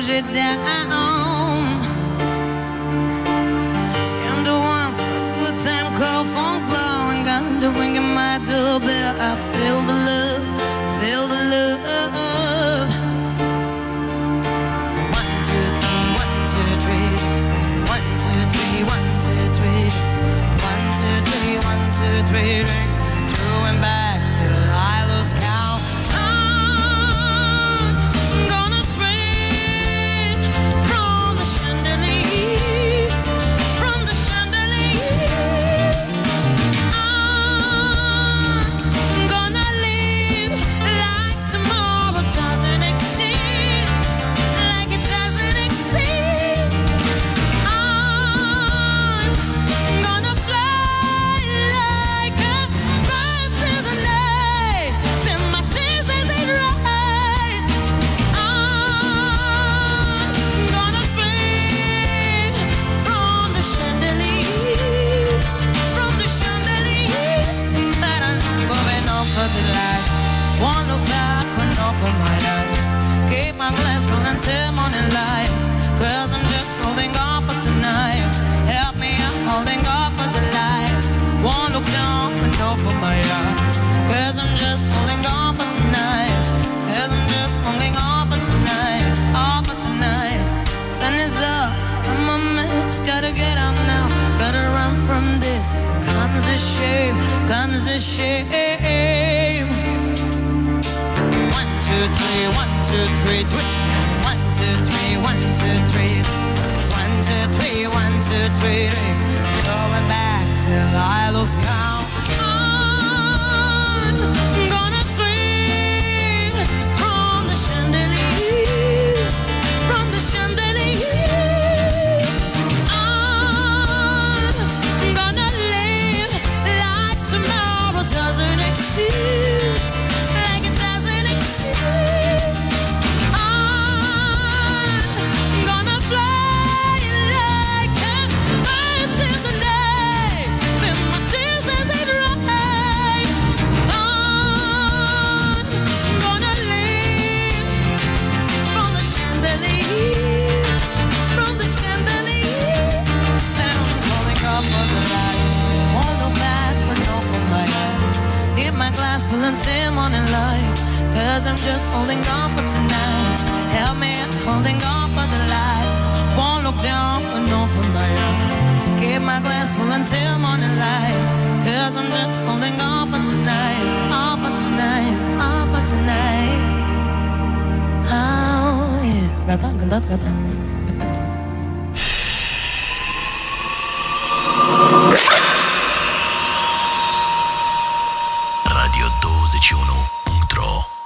push it down. See, I'm the one for a good time, call phones blowing, got the ring in my doorbell. I feel the love, feel the love. One, two, three, one, two, three. One, two, three, one, two, three. One, two, three, one, two, three. Doing back till I lose count. Sun is up. I'm a mess. Gotta get up now. Gotta run from this. Comes the shame. Comes the shame. One, two, three, one, two, three, three. One, two, three, one, two, three. One, two, three, one, two, three. Going back till I lose count. Until morning light. Cause I'm just holding on for tonight. Help me, holding on for the light. Won't look down when open my eyes. Keep my glass full until morning light. Cause I'm just holding on for tonight. On for tonight. On for tonight. Oh, yeah. Gata, gata, gata. radio21.ro